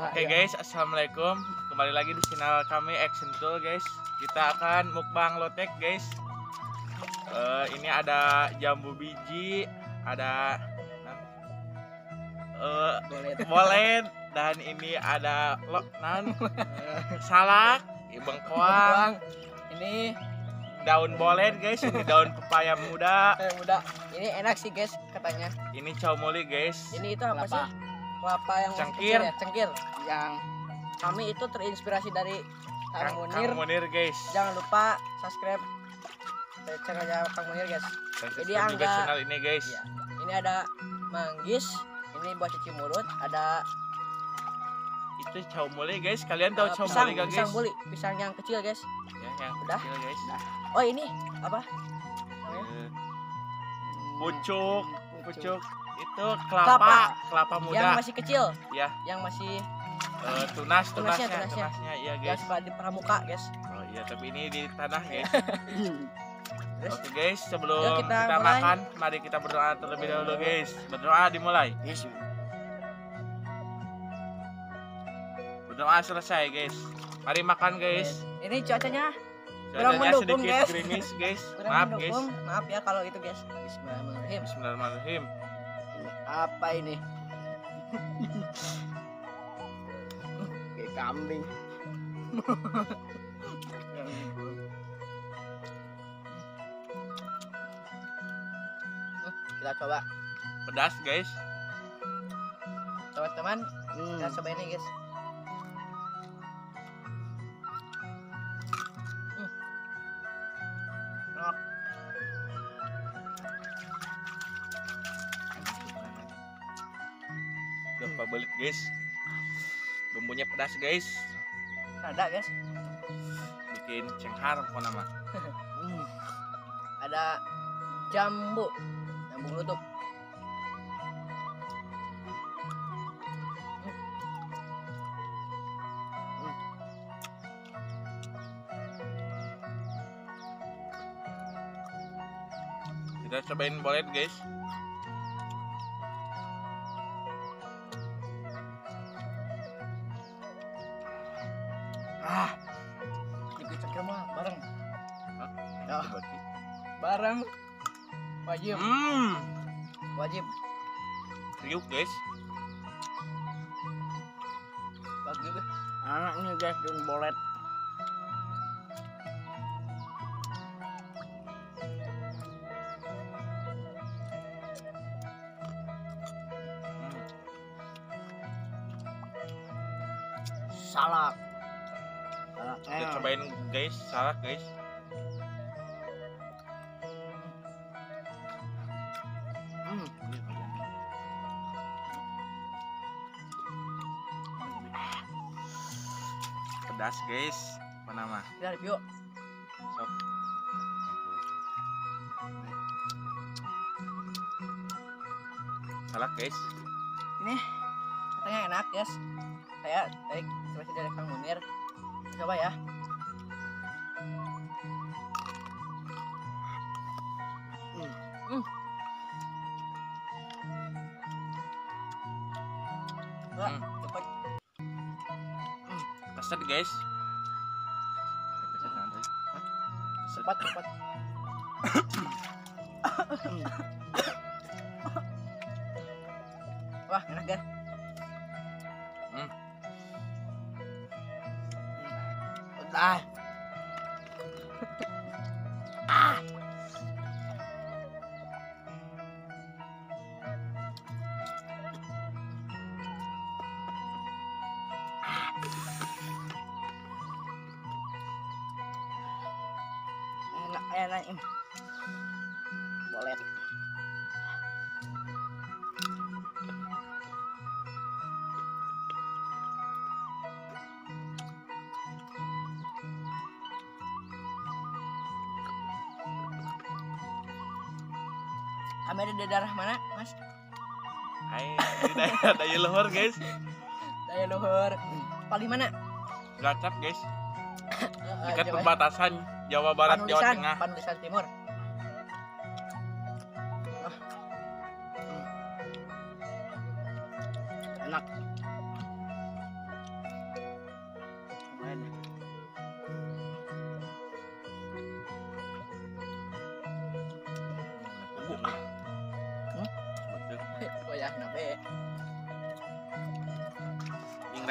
Oke guys, assalamualaikum. Kembali lagi di channel kami Action Tool guys. Kita akan mukbang lotek guys. Eh, ini ada jambu biji, ada eh Boleh. molen dan ini ada lo nan salak, bengkoang, ini daun bolen guys, ini daun pepaya muda, eh. Ini enak sih guys katanya. ini caumuli guys. Ini itu apa Kelapa. sih? Kelapa yang Cengkir. ya, cengkir. yang Kami itu terinspirasi dari Kang Kang, Munir. Kang Munir guys. Jangan lupa subscribe channelnya Kang Munir guys. Dan Jadi angga- channel ini guys. Iya. Ini ada manggis, ini buat cuci mulut, ada Itu caumuli guys. Kalian tahu eh, caumuli pisang, gak pisang guys? buli, pisang yang kecil guys. Ya, yang Udah. kecil guys. Oh ini apa? Eh, pucuk, pucuk itu Kelapa. kelapa, kelapa Yang muda. masih kecil, Ya, yang masih eh, tunas, Tunasnya, tunasnya, tunasnya. tunasnya, iya yang guys. suka di pramuka guys. Oh iya, tapi ini di tanah guys. Oke guys, sebelum Yuk, kita, kita mulai. makan, mari kita berdoa terlebih dahulu guys. Berdoa dimulai. Yes. Berdoa selesai guys. Mari makan guys. ini cuacanya Kurang mendukung, sedikit guys. gerimis guys. kurang Maaf guys. Maaf ya kalau itu guys. Bismillahirrahmanirrahim. Bismillahirrahmanirrahim. Apa ini kayak kambing Kita coba Pedas guys. teman-teman hmm. kita coba ini guys. Guys. Bumbunya pedas guys. Ada guys. Bikin cenghar apa nama? Hmm. Ada jambu. Jambu gelutuk. Kita cobain bolet guys. Ah. Cengkir mah bareng. Ya. Bareng. Wajib. Hmm, Wajib. kriuk guys. Wajib. anaknya guys daun bolet Hmm. salak Kita salaknya cobain guys, salak guys. hmm. Pedas guys. Apa nama? Kita review. Sok. Salak guys. Ini katanya enak guys. Saya tadi coba dari Kang Munir. Coba ya. Hmm. Wah, Hmm. cepet. Keset guys. Cepat cepat wah enak ya udah enak enak ini bolet kami ada di daerah mana mas? Hai, daerah daya luhur guys. daya luhur paling mana? Gacap guys. Eh, Dekat Jawa- perbatasan Jawa Barat Jawa Panulisan, Tengah. Panulisan Timur. Enak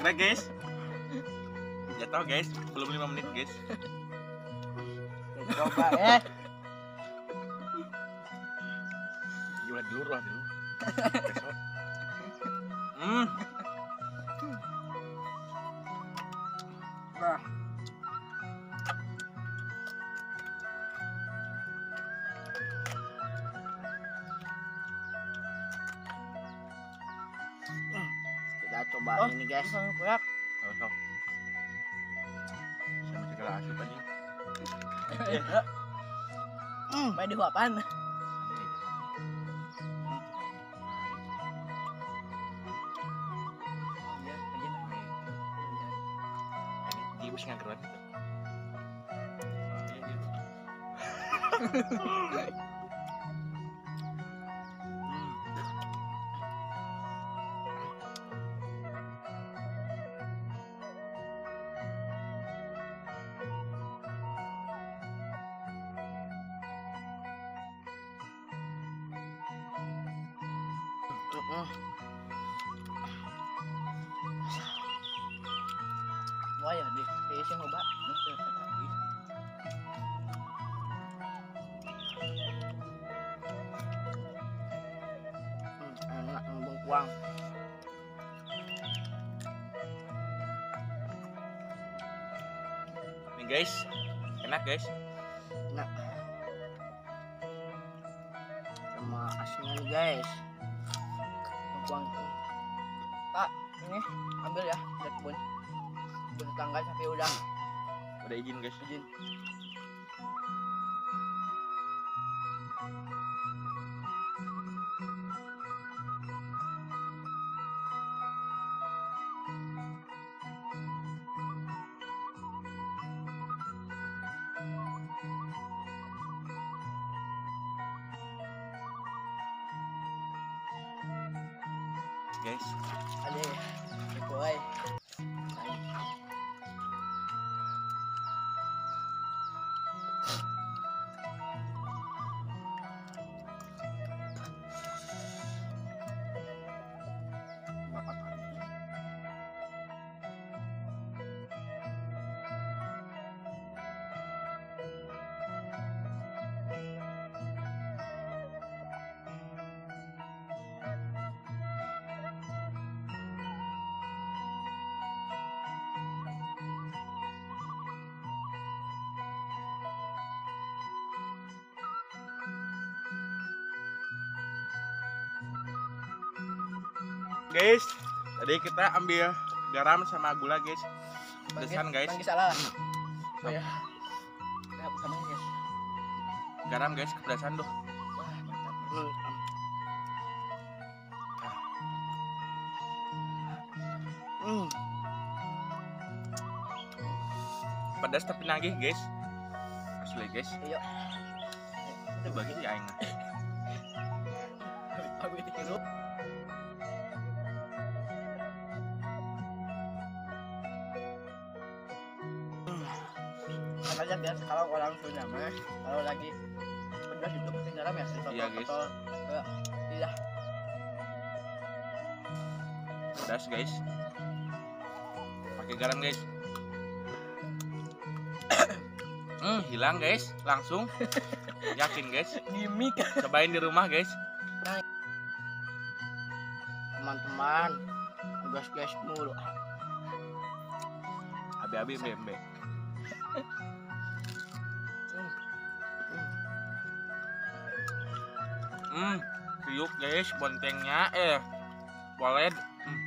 Rek guys. Jatuh guys, belum 5 menit guys. Coba eh. Gila dulu lah dulu. Besok. coba Oh, ini guys. Sama segala asup tadi. Hmm, main di. Di bus Heeh. Wah ya, diisi loba. Mesti tadi. Hmm, Enak. Nih guys, enak guys. Kak, ini ambil ya dari kebun. Kebun tetangga sampai udang. Udah izin guys. Izin. Guys, Ada. Boy. Guys, tadi kita ambil garam sama gula guys. Pedesan, guys. Bangkis salah. Oh ya. Ya, sama guys. Garam guys, kepedasan tuh. Wah, mantap. Hmm. Hmm. Pedas tapi nagih guys. Asli guys. Ayo. Itu bagi si aing. Makanya biasa kalau orang Sunda mah kalau lagi pedas itu penting garam ya Iya, guys. Ke lidah. Pedas guys. Pakai garam guys. hmm, hilang guys, langsung. Yakin guys. Gimik. Cobain di rumah guys. Teman-teman, gas gas mulu. Abi-abi bembe. Hmm, kriuk guys, bontengnya eh boleh. Hmm.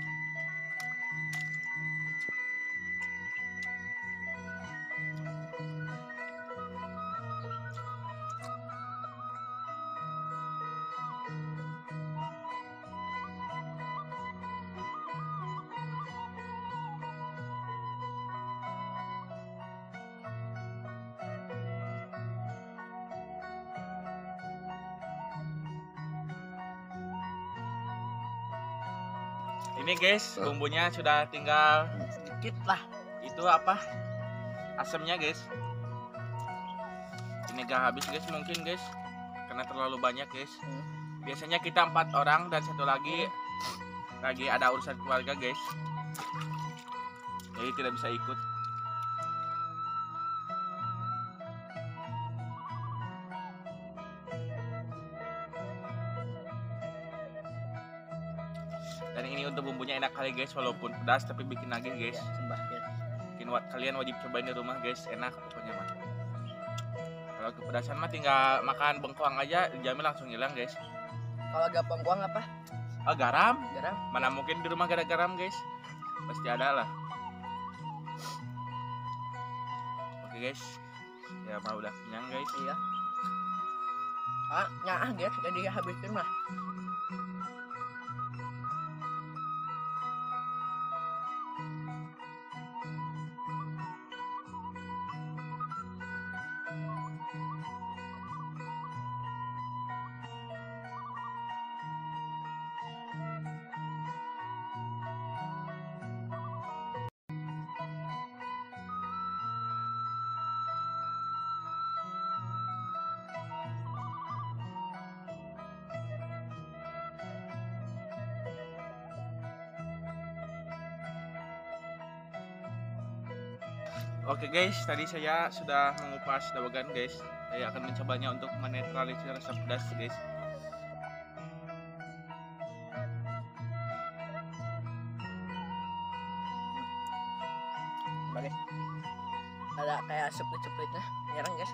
Ini guys, bumbunya sudah tinggal Sedikit lah. itu apa? Asamnya guys. Ini gak habis guys mungkin guys. karena terlalu banyak guys biasanya kita empat orang dan satu lagi lagi ada urusan keluarga guys jadi tidak bisa ikut ini enak kali guys walaupun pedas tapi bikin lagi guys Ya, sembah ya. bikin kalian wajib cobain di rumah guys enak pokoknya mah kalau kepedasan mah tinggal makan bengkoang aja dijamin langsung hilang guys Kalau agak pengkuang apa? ah garam Garam. mana mungkin di rumah gak ada garam guys pasti ada lah oke guys ya mah udah kenyang guys Iya. Ah, nyah guys, jadi habisin mah. Oke guys, tadi saya sudah mengupas dawagan guys. Saya akan mencobanya untuk menetralisir rasa pedas guys. Balik. Ada kayak seplit-seplitnya. Nyerang guys.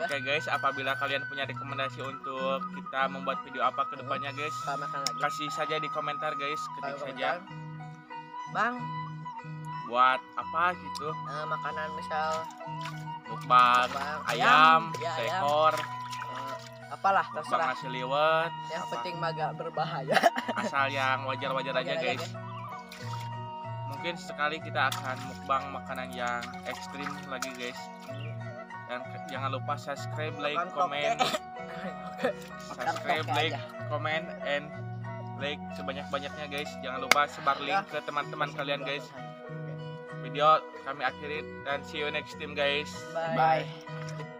Oke guys, apabila kalian punya rekomendasi untuk kita membuat video apa ke depannya guys, kasih saja di komentar guys, ketik saja Bang, buat apa gitu, eh, makanan misal mukbang bang, ayam, ya, ayam, seekor, eh, apalah terserah. nasi liwet, Yang apa. penting mah gak berbahaya. asal yang wajar-wajar aja Wajar aja, guys. Mungkin sekali kita akan mukbang makanan yang ekstrim lagi guys. Dan jangan lupa subscribe, like, comment, subscribe, like, comment, and like sebanyak-banyaknya guys. Jangan lupa sebar link ke teman-teman kalian guys. Video kami akhiri dan see you next time guys. Bye. Bye.